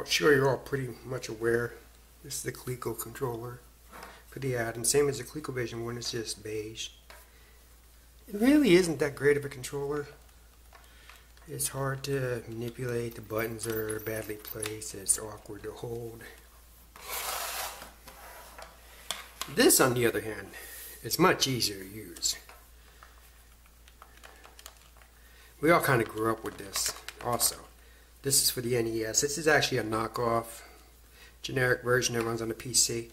I'm sure you're all pretty much aware. This is the Coleco controller for the and Same as the ColecoVision one, it's just beige. It really isn't that great of a controller. It's hard to manipulate, the buttons are badly placed, it's awkward to hold. This, on the other hand, is much easier to use. We all kind of grew up with this also. This is for the NES. This is actually a knockoff generic version that runs on the PC.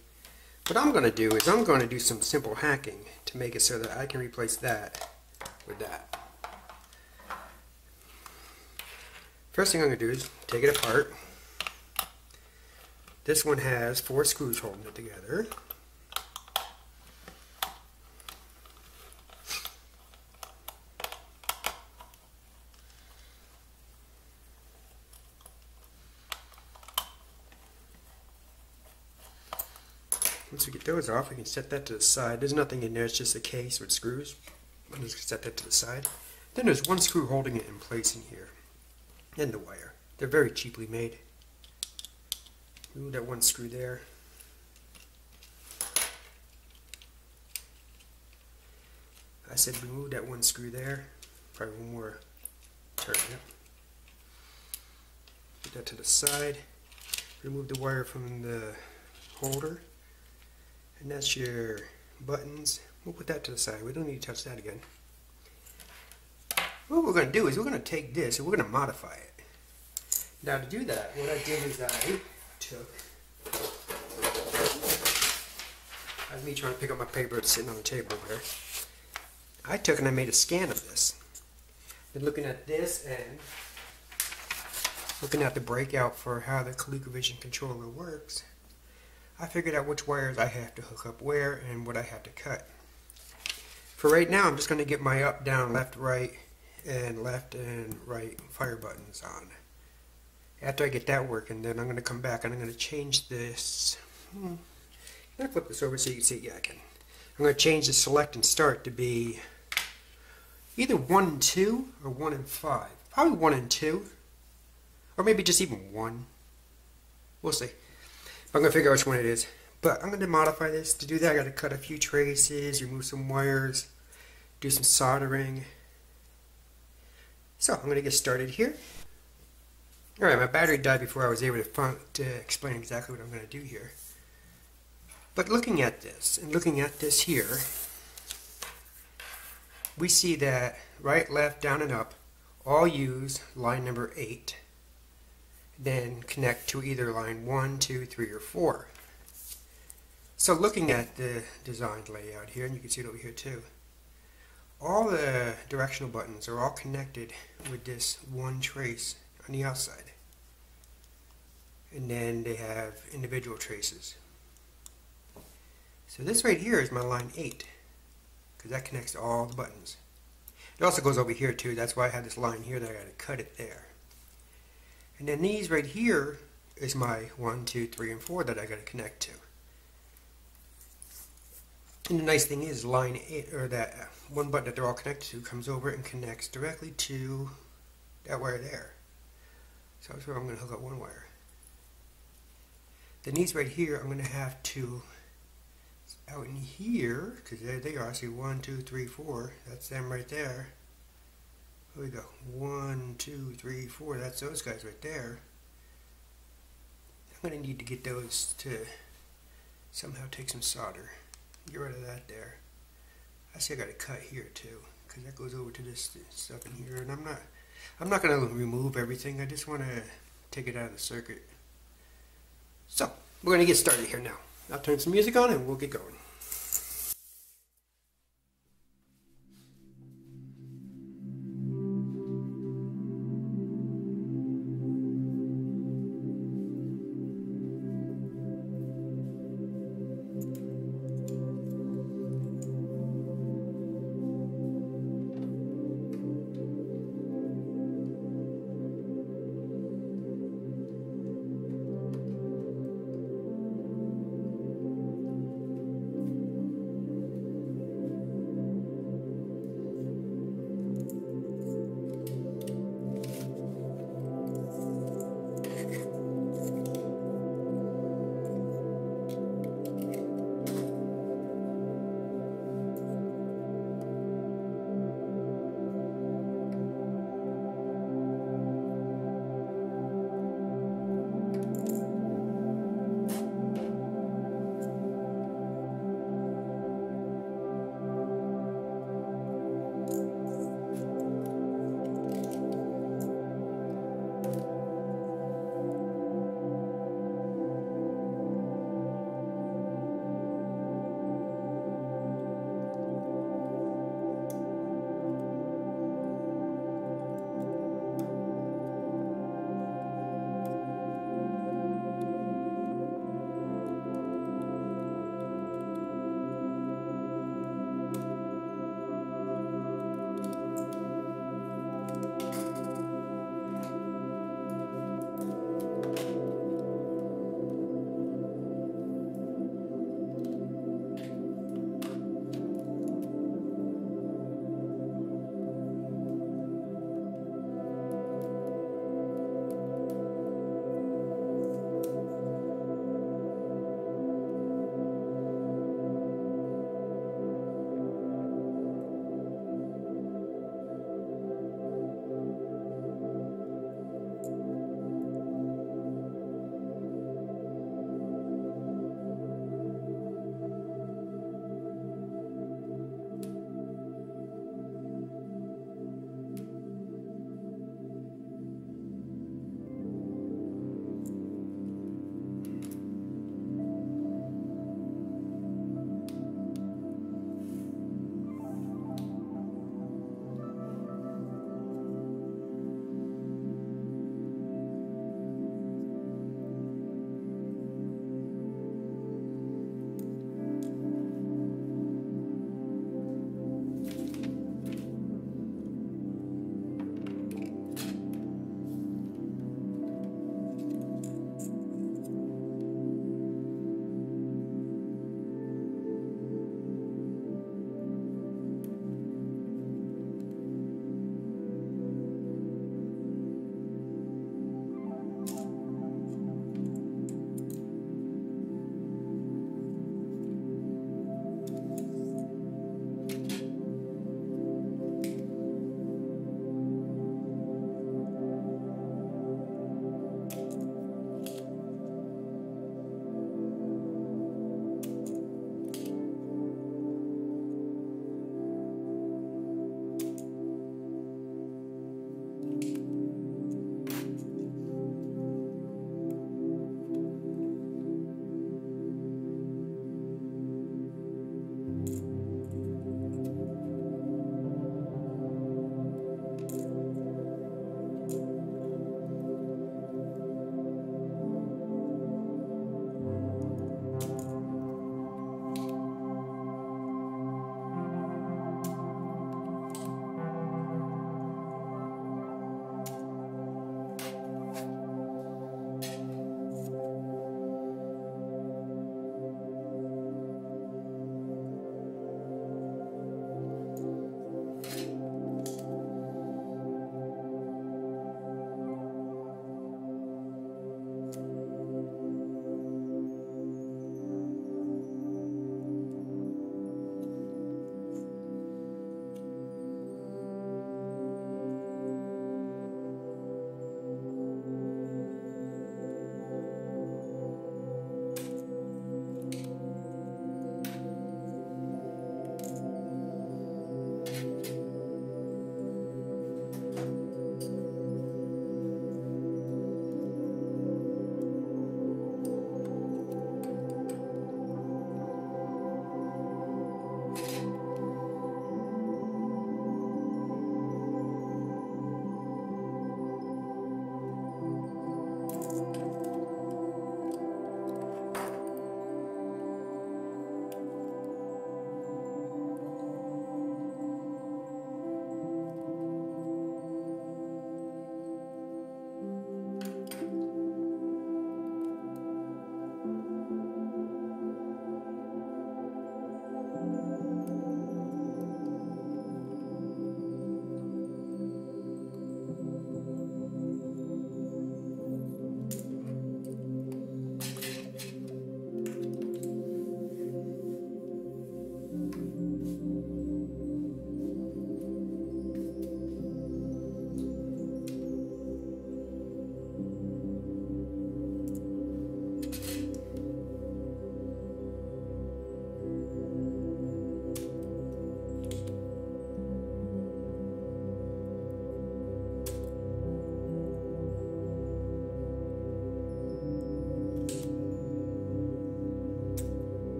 What I'm going to do is I'm going to do some simple hacking to make it so that I can replace that with that. First thing I'm going to do is take it apart. This one has four screws holding it together. Those off, we can set that to the side. There's nothing in there, it's just a case with screws. I'm just going to set that to the side. Then there's one screw holding it in place in here. And the wire. They're very cheaply made. Remove that one screw there. I said remove that one screw there. Probably one more turn. Yep. Put that to the side. Remove the wire from the holder. And that's your buttons. We'll put that to the side. We don't need to touch that again. What we're going to do is we're going to take this and we're going to modify it. Now to do that, what I did is I took, that's me trying to pick up my paper that's sitting on the table there. I took and I made a scan of this. Then looking at this and looking at the breakout for how the ColecoVision controller works, I figured out which wires I have to hook up where and what I have to cut. For right now, I'm just going to get my up, down, left, right, and left and right fire buttons on. After I get that working, then I'm going to come back and I'm going to change this. Hmm, can I flip this over so you can see? Yeah, I can. I'm going to change the select and start to be either 1 and 2 or 1 and 5. Probably 1 and 2. Or maybe just even 1. We'll see. I'm to figure out which one it is. But I'm to modify this. To do that, I got to cut a few traces, remove some wires, do some soldering. So I'm to get started here. Alright, my battery died before I was able to, to explain exactly what I'm to do here. But looking at this, and looking at this here, we see that right, left, down, and up all use line number 8 then connect to either line 1, 2, 3, or 4. So looking at the design layout here, and you can see it over here too, all the directional buttons are all connected with this one trace on the outside. And then they have individual traces. So this right here is my line 8, because that connects all the buttons. It also goes over here too, that's why I have this line here that I got to cut it there. And then these right here is my 1, 2, 3, and 4 that I got to connect to. And the nice thing is line 8, or that one button that they're all connected to comes over and connects directly to that wire there. So that's where I'm going to hook up one wire. Then these right here, I'm going to have to, out in here, because there they are, see 1, 2, 3, 4, that's them right there. Here we go. One, two, three, four. That's those guys right there. I'm going to need to get those to somehow take some solder. Get rid of that there. I see I got to cut here too because that goes over to this stuff in here and I'm not I'm not going to remove everything. I just want to take it out of the circuit. So, we're going to get started here now. I'll turn some music on and we'll get going.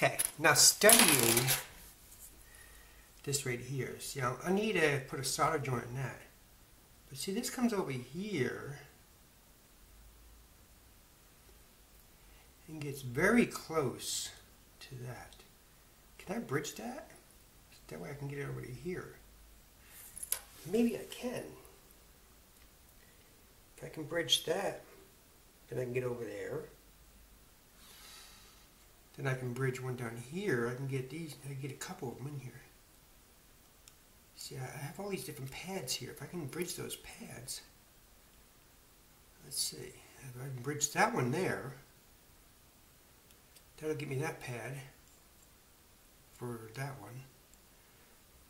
Okay, now studying this right here. See, I need to put a solder joint in that. But see, this comes over here and gets very close to that. Can I bridge that? That way I can get it over to here. Maybe I can. If I can bridge that, then I can get over there. Then I can bridge one down here. I can get these, I get a couple of them in here. See, I have all these different pads here. If I can bridge those pads, let's see. If I can bridge that one there, that'll give me that pad for that one.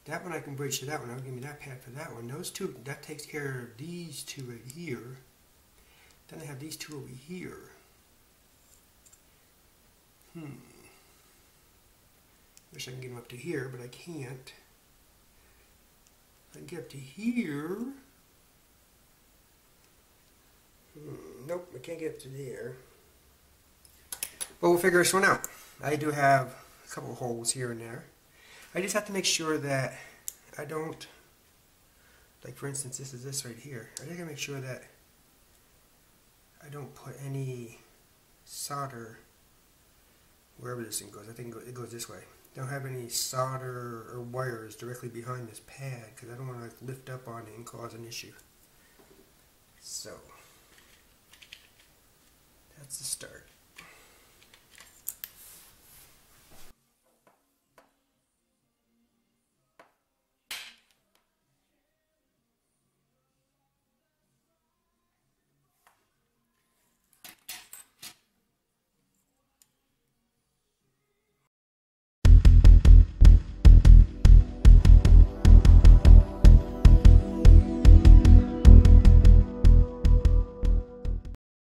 That one I can bridge to that one. That'll give me that pad for that one. Those two, that takes care of these two right here. Then I have these two over here. Hmm. Wish I can get them up to here, but I can't. I can get up to here. Hmm. Nope, I can't get up to there. But we'll figure this one out. I do have a couple holes here and there. I just have to make sure that I don't, like for instance, this is this right here. I just gotta make sure that I don't put any solder wherever this thing goes. I think it goes this way. Don't have any solder or wires directly behind this pad because I don't want to lift up on it and cause an issue. So, that's the start.